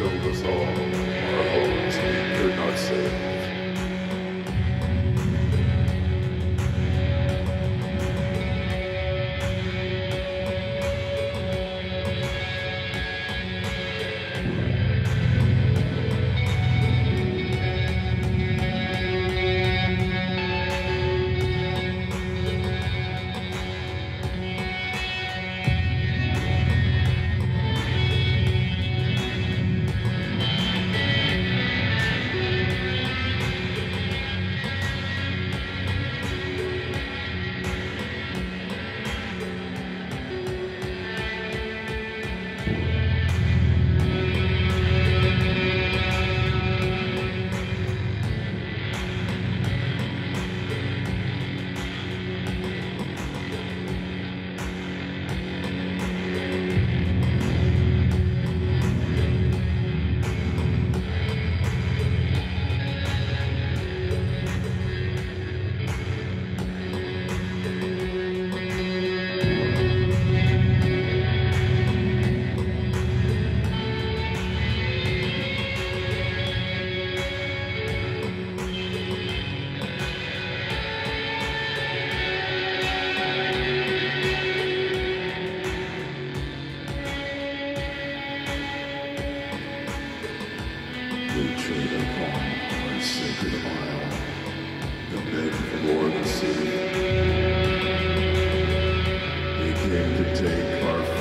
killed us all.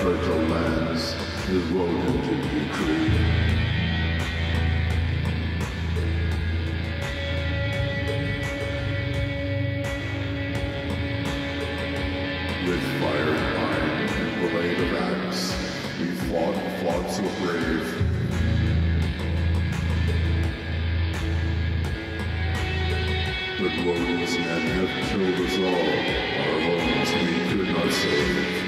Fertile lands, the rodent decree. With fire and iron and blade of axe, we fought fought so brave. But Woden's men have killed us all. Our homes we could not save.